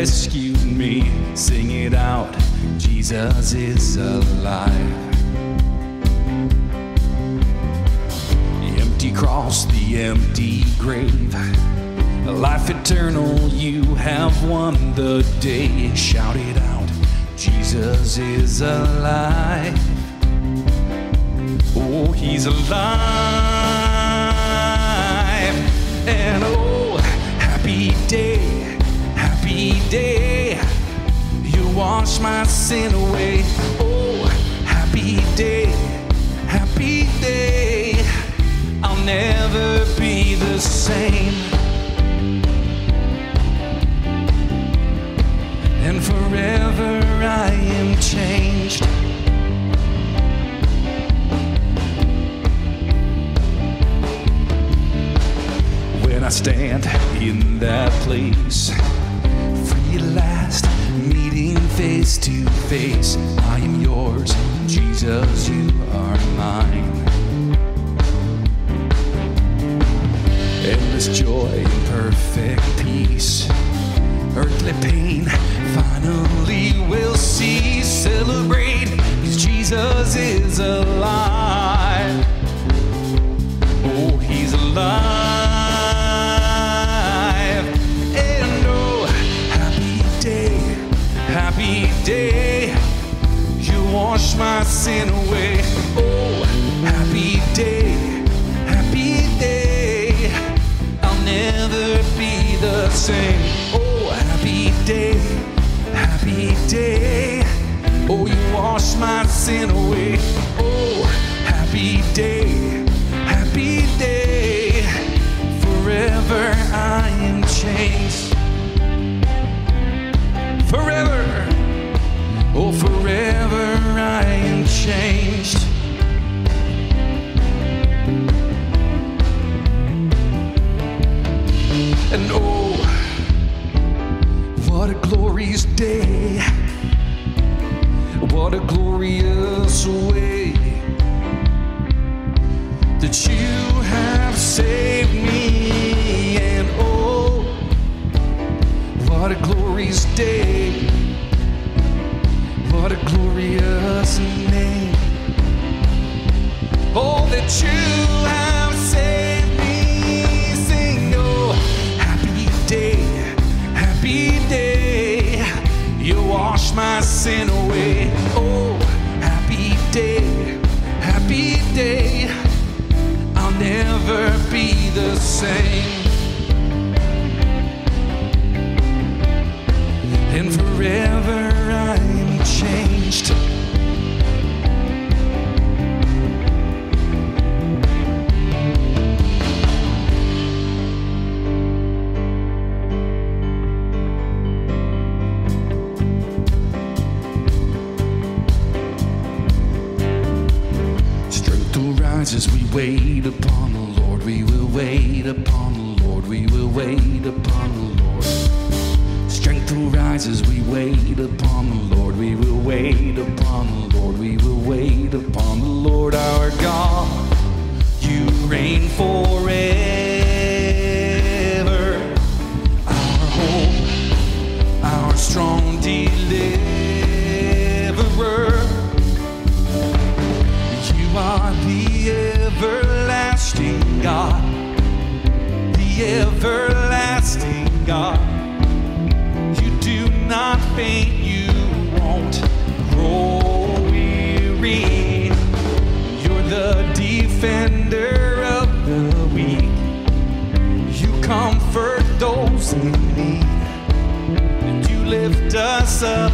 rescued me. Sing it out, Jesus is alive. The empty cross, the empty grave. Life eternal, you have won the day. Shout it out, Jesus is alive. Oh, he's alive. And oh, happy day. You wash my sin away. Oh, happy day, happy day. I'll never be the same. And forever I am changed. when I stand in that place. Last, meeting face to face. I am yours, Jesus, you are mine. Endless joy perfect peace. Earthly pain finally will cease. Celebrate, cause Jesus is alive. What a glorious day. What a glorious way that you have saved me. And oh, what a glorious day. What a glorious name. Oh, that you have saved wash my sin away. Oh, happy day, happy day. I'll never be the same. And forever lift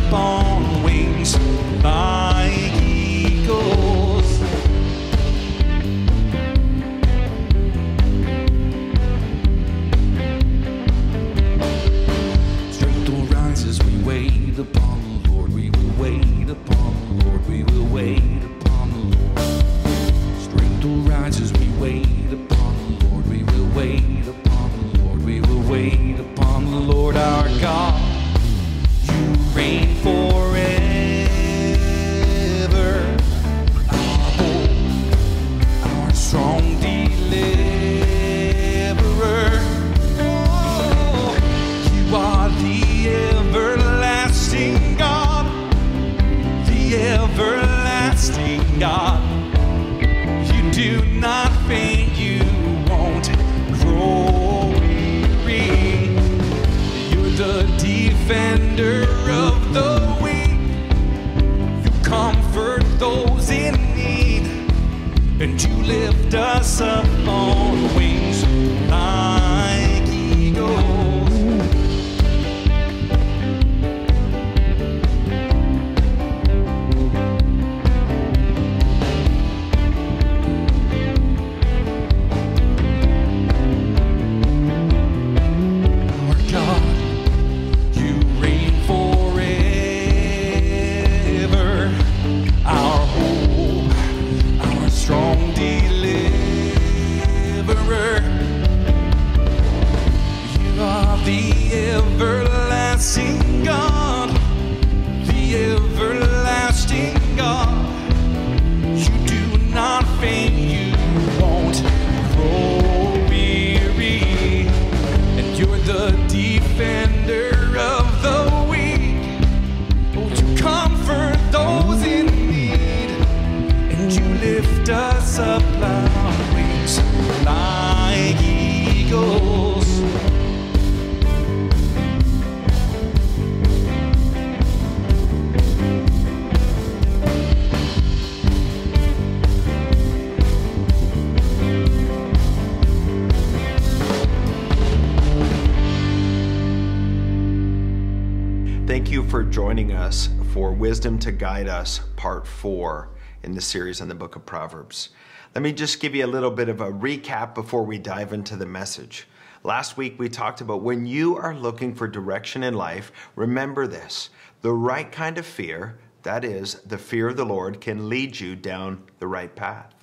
for joining us for Wisdom to Guide Us, Part 4 in the series on the book of Proverbs. Let me just give you a little bit of a recap before we dive into the message. Last week we talked about when you are looking for direction in life, remember this the right kind of fear, that is, the fear of the Lord, can lead you down the right path.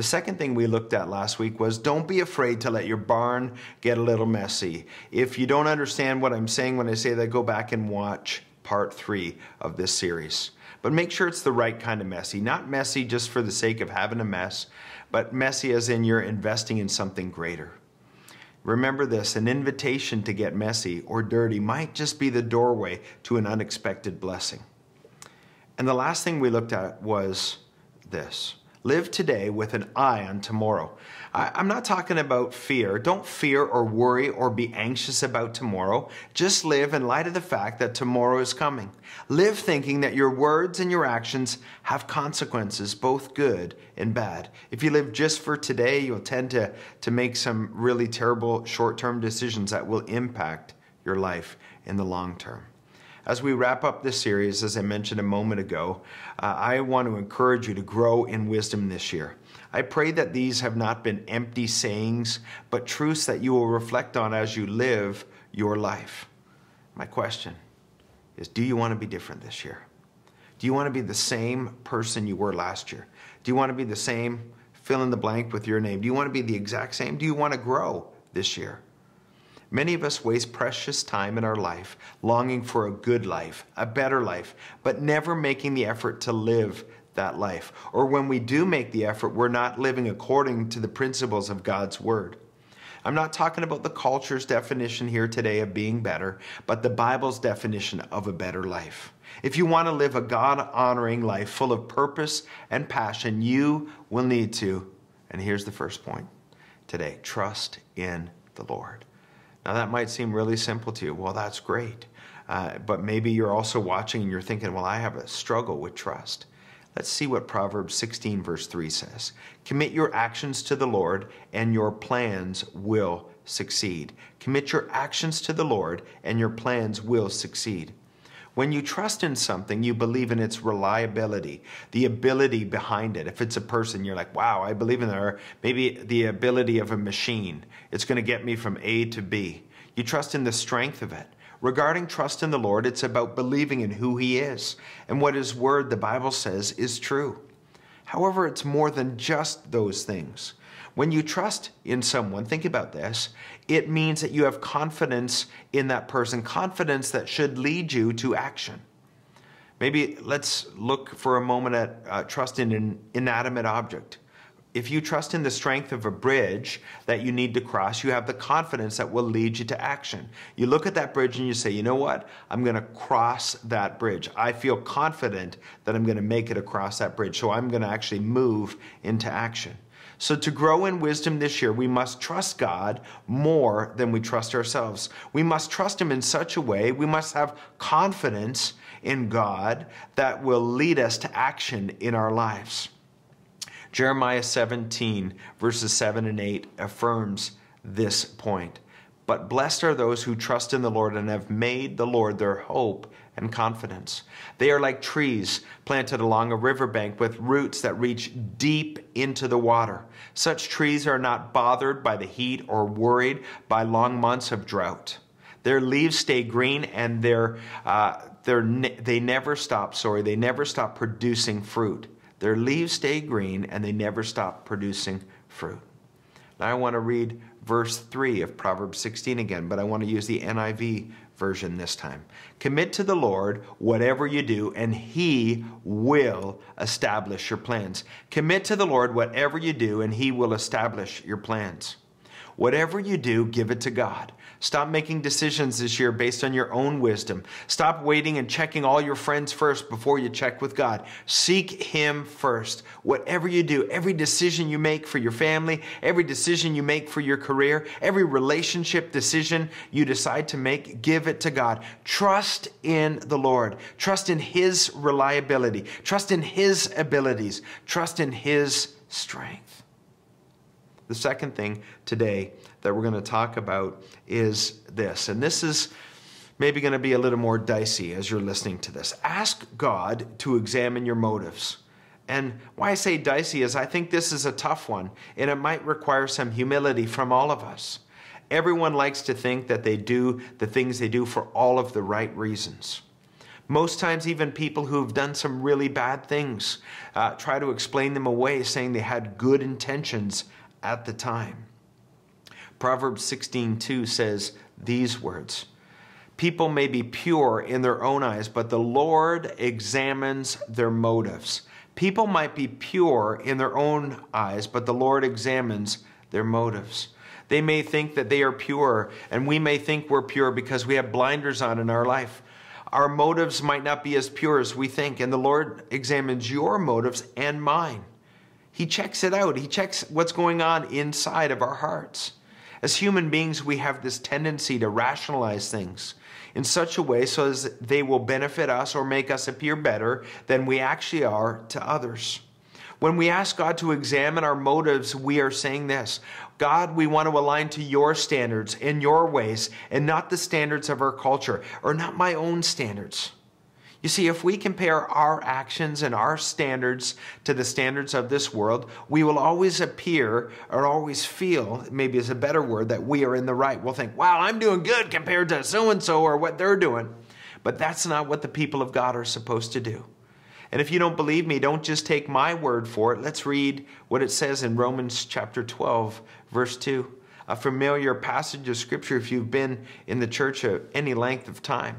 The second thing we looked at last week was don't be afraid to let your barn get a little messy. If you don't understand what I'm saying when I say that, go back and watch part three of this series. But make sure it's the right kind of messy, not messy just for the sake of having a mess, but messy as in you're investing in something greater. Remember this an invitation to get messy or dirty might just be the doorway to an unexpected blessing. And the last thing we looked at was this live today with an eye on tomorrow. I, am not talking about fear. Don't fear or worry or be anxious about tomorrow. Just live in light of the fact that tomorrow is coming. Live thinking that your words and your actions have consequences, both good and bad. If you live just for today, you'll tend to, to make some really terrible short term decisions that will impact your life in the long term. As we wrap up this series, as I mentioned a moment ago, uh, I want to encourage you to grow in wisdom this year. I pray that these have not been empty sayings, but truths that you will reflect on as you live your life. My question is Do you want to be different this year? Do you want to be the same person you were last year? Do you want to be the same, fill in the blank with your name? Do you want to be the exact same? Do you want to grow this year? Many of us waste precious time in our life longing for a good life, a better life, but never making the effort to live that life. Or when we do make the effort, we're not living according to the principles of God's Word. I'm not talking about the culture's definition here today of being better, but the Bible's definition of a better life. If you want to live a God honoring life full of purpose and passion, you will need to, and here's the first point today trust in the Lord. Now, that might seem really simple to you. Well, that's great. Uh, but maybe you're also watching and you're thinking, well, I have a struggle with trust. Let's see what Proverbs 16, verse 3 says. Commit your actions to the Lord, and your plans will succeed. Commit your actions to the Lord, and your plans will succeed. When you trust in something, you believe in its reliability, the ability behind it. If it's a person, you're like, wow, I believe in there. Maybe the ability of a machine. It's going to get me from A to B. You trust in the strength of it. Regarding trust in the Lord, it's about believing in who He is and what His Word, the Bible says, is true. However, it's more than just those things. When you trust in someone, think about this, it means that you have confidence in that person, confidence that should lead you to action. Maybe let's look for a moment at uh, trust in an inanimate object. If you trust in the strength of a bridge that you need to cross, you have the confidence that will lead you to action. You look at that bridge and you say, you know what? I'm going to cross that bridge. I feel confident that I'm going to make it across that bridge. So I'm going to actually move into action. So, to grow in wisdom this year, we must trust God more than we trust ourselves. We must trust Him in such a way, we must have confidence in God that will lead us to action in our lives. Jeremiah 17, verses 7 and 8 affirms this point. But blessed are those who trust in the Lord and have made the Lord their hope and confidence. They are like trees planted along a riverbank with roots that reach deep into the water. Such trees are not bothered by the heat or worried by long months of drought. Their leaves stay green and they're, uh, they're ne- they never stop, sorry, they never stop producing fruit. Their leaves stay green and they never stop producing fruit. Now I want to read verse 3 of Proverbs 16 again, but I want to use the NIV version this time. Commit to the Lord whatever you do, and He will establish your plans. Commit to the Lord whatever you do, and He will establish your plans. Whatever you do, give it to God. Stop making decisions this year based on your own wisdom. Stop waiting and checking all your friends first before you check with God. Seek Him first. Whatever you do, every decision you make for your family, every decision you make for your career, every relationship decision you decide to make, give it to God. Trust in the Lord. Trust in His reliability. Trust in His abilities. Trust in His strength. The second thing today that we're going to talk about is this, and this is maybe going to be a little more dicey as you're listening to this. Ask God to examine your motives. And why I say dicey is I think this is a tough one, and it might require some humility from all of us. Everyone likes to think that they do the things they do for all of the right reasons. Most times, even people who've done some really bad things uh, try to explain them away, saying they had good intentions at the time. Proverbs 16:2 says these words: People may be pure in their own eyes, but the Lord examines their motives. People might be pure in their own eyes, but the Lord examines their motives. They may think that they are pure, and we may think we're pure because we have blinders on in our life. Our motives might not be as pure as we think, and the Lord examines your motives and mine. He checks it out. He checks what's going on inside of our hearts. As human beings, we have this tendency to rationalize things in such a way so as they will benefit us or make us appear better than we actually are to others. When we ask God to examine our motives, we are saying this God, we want to align to your standards and your ways and not the standards of our culture or not my own standards. You see, if we compare our actions and our standards to the standards of this world, we will always appear or always feel, maybe is a better word, that we are in the right. We'll think, wow, I'm doing good compared to so and so or what they're doing. But that's not what the people of God are supposed to do. And if you don't believe me, don't just take my word for it. Let's read what it says in Romans chapter 12, verse 2. A familiar passage of scripture if you've been in the church any length of time.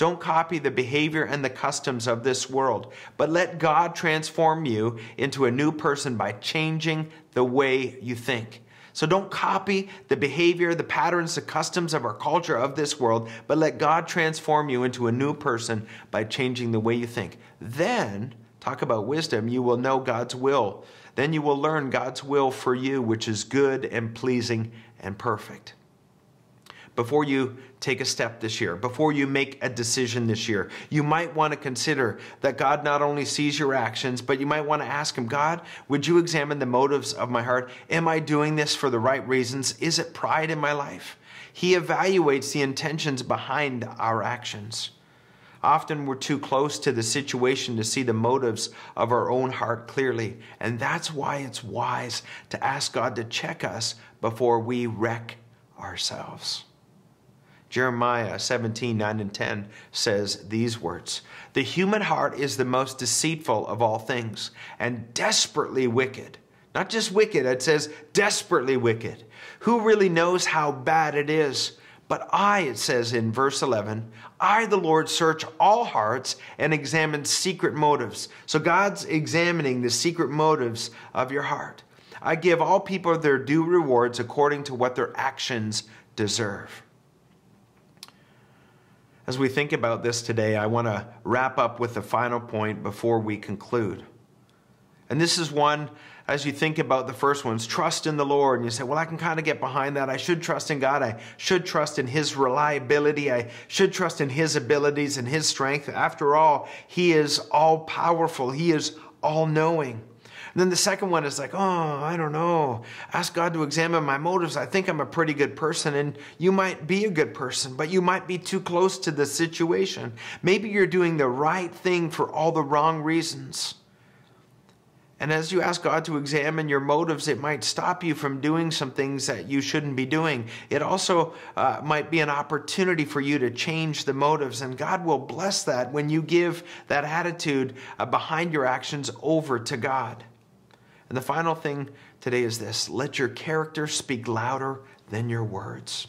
Don't copy the behavior and the customs of this world, but let God transform you into a new person by changing the way you think. So don't copy the behavior, the patterns, the customs of our culture of this world, but let God transform you into a new person by changing the way you think. Then, talk about wisdom, you will know God's will. Then you will learn God's will for you, which is good and pleasing and perfect before you take a step this year, before you make a decision this year, you might want to consider that God not only sees your actions, but you might want to ask Him, God, would you examine the motives of my heart? Am I doing this for the right reasons? Is it pride in my life? He evaluates the intentions behind our actions. Often we're too close to the situation to see the motives of our own heart clearly. And that's why it's wise to ask God to check us before we wreck ourselves. Jeremiah 17, 9 and 10 says these words The human heart is the most deceitful of all things and desperately wicked. Not just wicked, it says desperately wicked. Who really knows how bad it is? But I, it says in verse 11, I, the Lord, search all hearts and examine secret motives. So God's examining the secret motives of your heart. I give all people their due rewards according to what their actions deserve. As we think about this today, I want to wrap up with the final point before we conclude. And this is one, as you think about the first ones, trust in the Lord. And you say, well, I can kind of get behind that. I should trust in God. I should trust in His reliability. I should trust in His abilities and His strength. After all, He is all powerful, He is all knowing. And then the second one is like, oh, I don't know. Ask God to examine my motives. I think I'm a pretty good person, and you might be a good person, but you might be too close to the situation. Maybe you're doing the right thing for all the wrong reasons. And as you ask God to examine your motives, it might stop you from doing some things that you shouldn't be doing. It also uh, might be an opportunity for you to change the motives. And God will bless that when you give that attitude uh, behind your actions over to God. And the final thing today is this let your character speak louder than your words.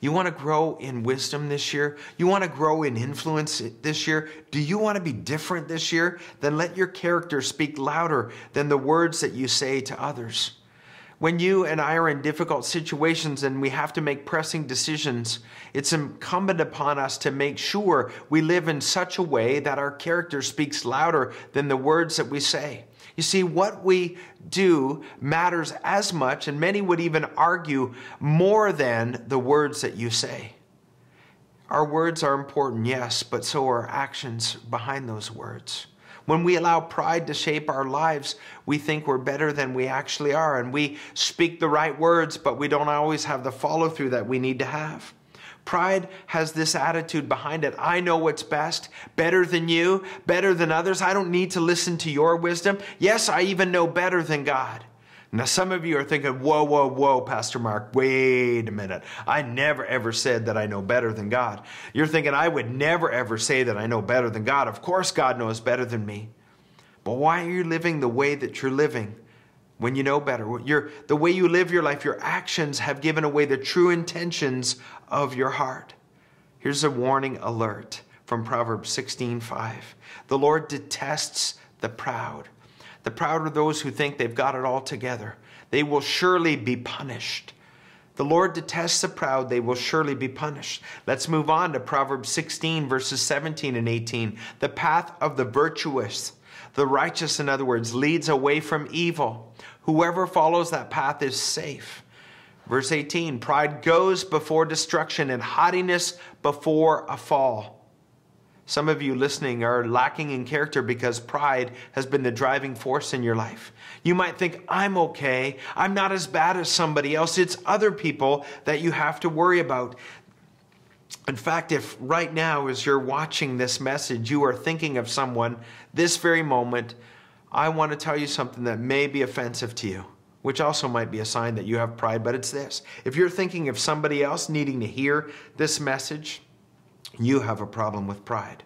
You want to grow in wisdom this year? You want to grow in influence this year? Do you want to be different this year? Then let your character speak louder than the words that you say to others. When you and I are in difficult situations and we have to make pressing decisions, it's incumbent upon us to make sure we live in such a way that our character speaks louder than the words that we say. You see, what we do matters as much, and many would even argue more than the words that you say. Our words are important, yes, but so are actions behind those words. When we allow pride to shape our lives, we think we're better than we actually are, and we speak the right words, but we don't always have the follow through that we need to have. Pride has this attitude behind it. I know what's best, better than you, better than others. I don't need to listen to your wisdom. Yes, I even know better than God. Now, some of you are thinking, whoa, whoa, whoa, Pastor Mark, wait a minute. I never ever said that I know better than God. You're thinking, I would never ever say that I know better than God. Of course, God knows better than me. But why are you living the way that you're living? When you know better. Your, the way you live your life, your actions have given away the true intentions of your heart. Here's a warning alert from Proverbs 16:5. The Lord detests the proud. The proud are those who think they've got it all together. They will surely be punished. The Lord detests the proud, they will surely be punished. Let's move on to Proverbs 16, verses 17 and 18. The path of the virtuous, the righteous, in other words, leads away from evil. Whoever follows that path is safe. Verse 18 Pride goes before destruction and haughtiness before a fall. Some of you listening are lacking in character because pride has been the driving force in your life. You might think, I'm okay. I'm not as bad as somebody else. It's other people that you have to worry about. In fact, if right now, as you're watching this message, you are thinking of someone this very moment I want to tell you something that may be offensive to you, which also might be a sign that you have pride, but it's this. If you're thinking of somebody else needing to hear this message, you have a problem with pride.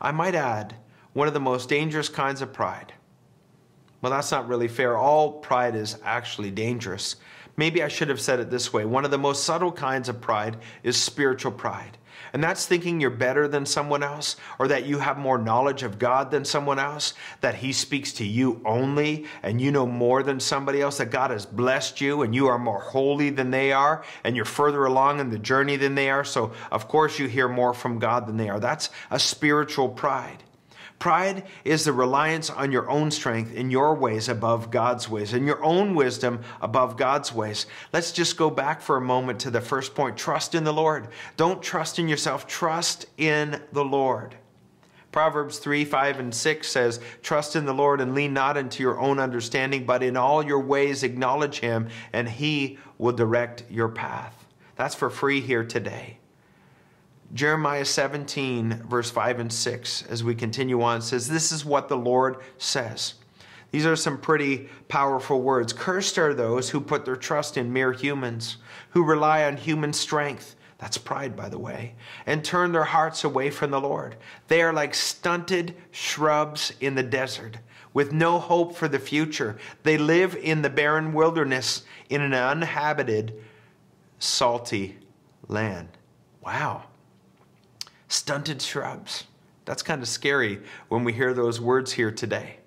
I might add, one of the most dangerous kinds of pride. Well, that's not really fair. All pride is actually dangerous. Maybe I should have said it this way. One of the most subtle kinds of pride is spiritual pride. And that's thinking you're better than someone else, or that you have more knowledge of God than someone else, that He speaks to you only, and you know more than somebody else, that God has blessed you, and you are more holy than they are, and you're further along in the journey than they are. So, of course, you hear more from God than they are. That's a spiritual pride. Pride is the reliance on your own strength in your ways above God's ways, and your own wisdom above God's ways. Let's just go back for a moment to the first point trust in the Lord. Don't trust in yourself, trust in the Lord. Proverbs 3 5 and 6 says, Trust in the Lord and lean not into your own understanding, but in all your ways acknowledge him, and he will direct your path. That's for free here today. Jeremiah 17, verse 5 and 6, as we continue on, says, This is what the Lord says. These are some pretty powerful words. Cursed are those who put their trust in mere humans, who rely on human strength. That's pride, by the way, and turn their hearts away from the Lord. They are like stunted shrubs in the desert with no hope for the future. They live in the barren wilderness in an uninhabited, salty land. Wow stunted shrubs. That's kind of scary when we hear those words here today.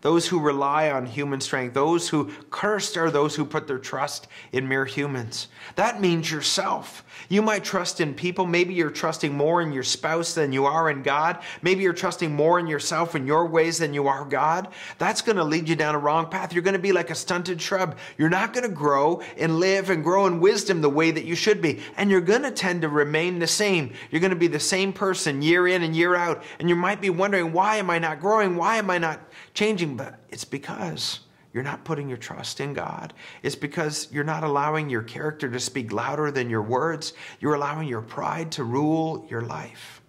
Those who rely on human strength, those who cursed are those who put their trust in mere humans. That means yourself. You might trust in people. Maybe you're trusting more in your spouse than you are in God. Maybe you're trusting more in yourself and your ways than you are God. That's going to lead you down a wrong path. You're going to be like a stunted shrub. You're not going to grow and live and grow in wisdom the way that you should be. And you're going to tend to remain the same. You're going to be the same person year in and year out. And you might be wondering, why am I not growing? Why am I not changing? But it's because you're not putting your trust in God. It's because you're not allowing your character to speak louder than your words. You're allowing your pride to rule your life.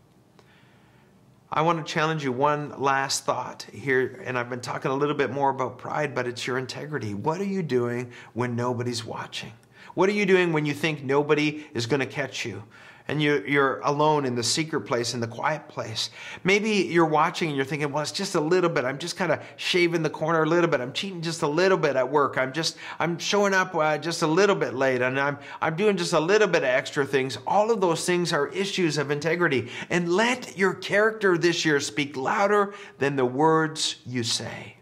I want to challenge you one last thought here, and I've been talking a little bit more about pride, but it's your integrity. What are you doing when nobody's watching? What are you doing when you think nobody is going to catch you? And you're, you're alone in the secret place, in the quiet place. Maybe you're watching and you're thinking, well, it's just a little bit. I'm just kind of shaving the corner a little bit. I'm cheating just a little bit at work. I'm just, I'm showing up uh, just a little bit late and I'm, I'm doing just a little bit of extra things. All of those things are issues of integrity. And let your character this year speak louder than the words you say.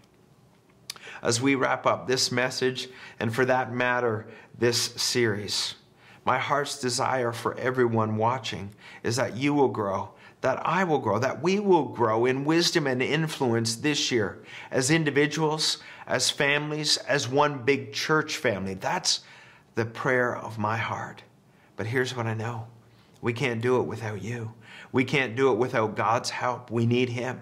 As we wrap up this message, and for that matter, this series. My heart's desire for everyone watching is that you will grow, that I will grow, that we will grow in wisdom and influence this year as individuals, as families, as one big church family. That's the prayer of my heart. But here's what I know we can't do it without you. We can't do it without God's help. We need Him.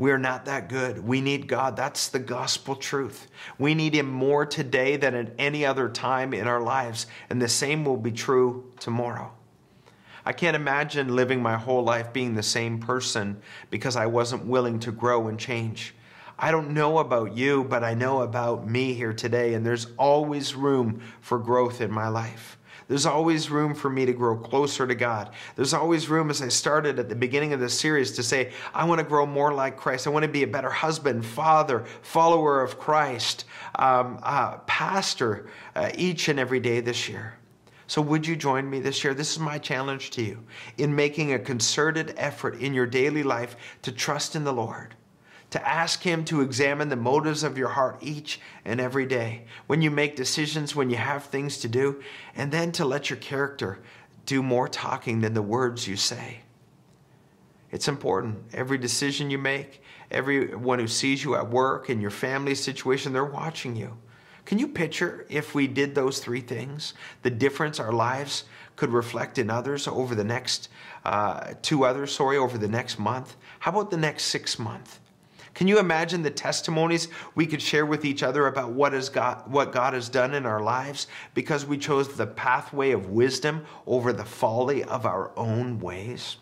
We are not that good. We need God. That's the gospel truth. We need Him more today than at any other time in our lives. And the same will be true tomorrow. I can't imagine living my whole life being the same person because I wasn't willing to grow and change. I don't know about you, but I know about me here today, and there's always room for growth in my life. There's always room for me to grow closer to God. There's always room, as I started at the beginning of this series, to say, I want to grow more like Christ. I want to be a better husband, father, follower of Christ, um, uh, pastor uh, each and every day this year. So, would you join me this year? This is my challenge to you in making a concerted effort in your daily life to trust in the Lord to ask Him to examine the motives of your heart each and every day when you make decisions, when you have things to do, and then to let your character do more talking than the words you say. It's important. Every decision you make, everyone who sees you at work, in your family situation, they're watching you. Can you picture if we did those three things, the difference our lives could reflect in others over the next, uh, two others, sorry, over the next month? How about the next six months? Can you imagine the testimonies we could share with each other about what, is God, what God has done in our lives because we chose the pathway of wisdom over the folly of our own ways?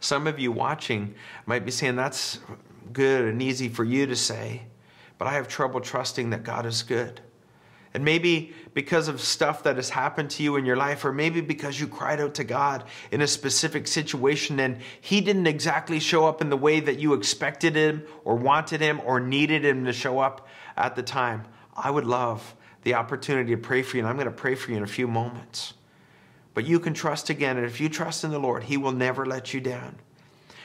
Some of you watching might be saying that's good and easy for you to say, but I have trouble trusting that God is good. And maybe because of stuff that has happened to you in your life, or maybe because you cried out to God in a specific situation and He didn't exactly show up in the way that you expected Him, or wanted Him, or needed Him to show up at the time. I would love the opportunity to pray for you, and I'm going to pray for you in a few moments. But you can trust again, and if you trust in the Lord, He will never let you down.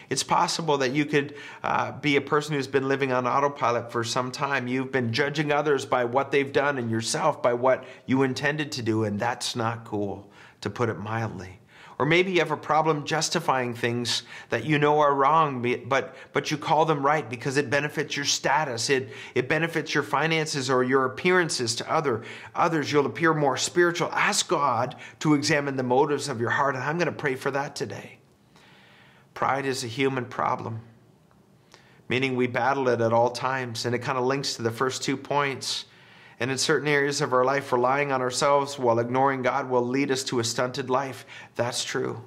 It's possible that you could uh, be a person who's been living on autopilot for some time. You've been judging others by what they've done and yourself by what you intended to do, and that's not cool, to put it mildly. Or maybe you have a problem justifying things that you know are wrong, but, but you call them right because it benefits your status, it, it benefits your finances or your appearances to other, others. You'll appear more spiritual. Ask God to examine the motives of your heart, and I'm going to pray for that today. Pride is a human problem, meaning we battle it at all times. And it kind of links to the first two points. And in certain areas of our life, relying on ourselves while ignoring God will lead us to a stunted life. That's true.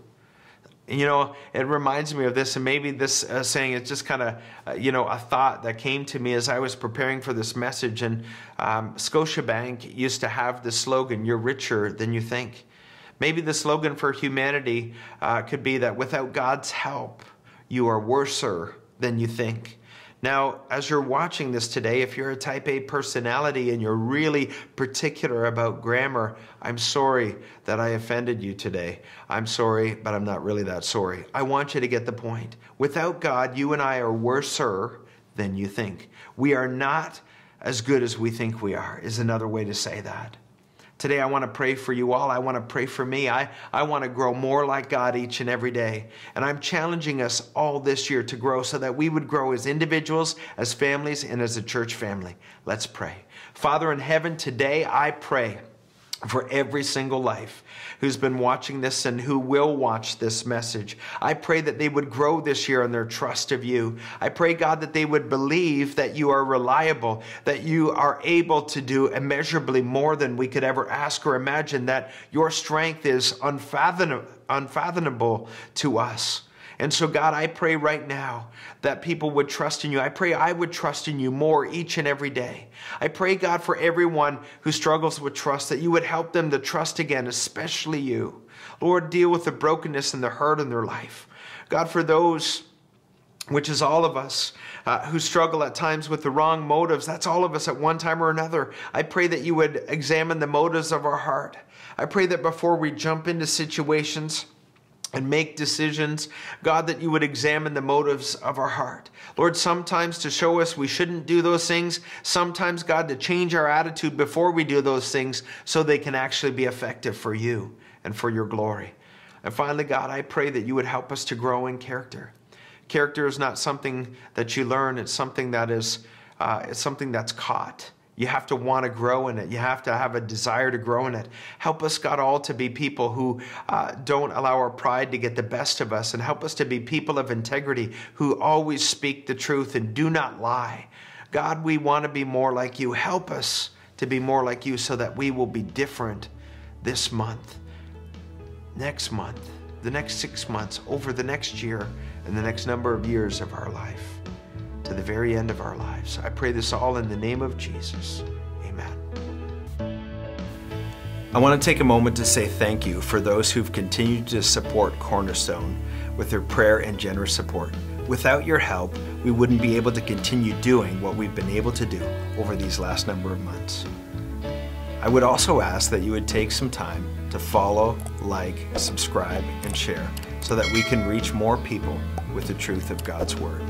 You know, it reminds me of this, and maybe this uh, saying is just kind of, uh, you know, a thought that came to me as I was preparing for this message. And um, Scotiabank used to have the slogan, You're richer than you think. Maybe the slogan for humanity uh, could be that without God's help, you are worser than you think. Now, as you're watching this today, if you're a type A personality and you're really particular about grammar, I'm sorry that I offended you today. I'm sorry, but I'm not really that sorry. I want you to get the point. Without God, you and I are worser than you think. We are not as good as we think we are, is another way to say that. Today, I want to pray for you all. I want to pray for me. I, I want to grow more like God each and every day. And I'm challenging us all this year to grow so that we would grow as individuals, as families, and as a church family. Let's pray. Father in heaven, today I pray for every single life who's been watching this and who will watch this message. I pray that they would grow this year in their trust of you. I pray, God, that they would believe that you are reliable, that you are able to do immeasurably more than we could ever ask or imagine, that your strength is unfathomable, unfathomable to us. And so, God, I pray right now that people would trust in you. I pray I would trust in you more each and every day. I pray, God, for everyone who struggles with trust, that you would help them to trust again, especially you. Lord, deal with the brokenness and the hurt in their life. God, for those which is all of us uh, who struggle at times with the wrong motives. That's all of us at one time or another. I pray that you would examine the motives of our heart. I pray that before we jump into situations, and make decisions. God, that you would examine the motives of our heart. Lord, sometimes to show us we shouldn't do those things, sometimes, God, to change our attitude before we do those things so they can actually be effective for you and for your glory. And finally, God, I pray that you would help us to grow in character. Character is not something that you learn, it's something that is uh, it's something that's caught. You have to want to grow in it. You have to have a desire to grow in it. Help us, God, all to be people who uh, don't allow our pride to get the best of us, and help us to be people of integrity who always speak the truth and do not lie. God, we want to be more like you. Help us to be more like you so that we will be different this month, next month, the next six months, over the next year, and the next number of years of our life to the very end of our lives. I pray this all in the name of Jesus. Amen. I want to take a moment to say thank you for those who've continued to support Cornerstone with their prayer and generous support. Without your help, we wouldn't be able to continue doing what we've been able to do over these last number of months. I would also ask that you would take some time to follow, like, subscribe, and share so that we can reach more people with the truth of God's Word.